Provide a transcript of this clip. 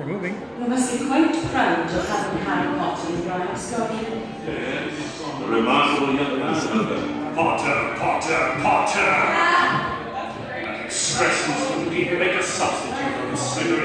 We're moving. Must be quite proud of having Harry Potter in your absconding. Yes, a remarkable young man. Potter, Potter, Potter! Ah, that expression would be to make a substitute for the singer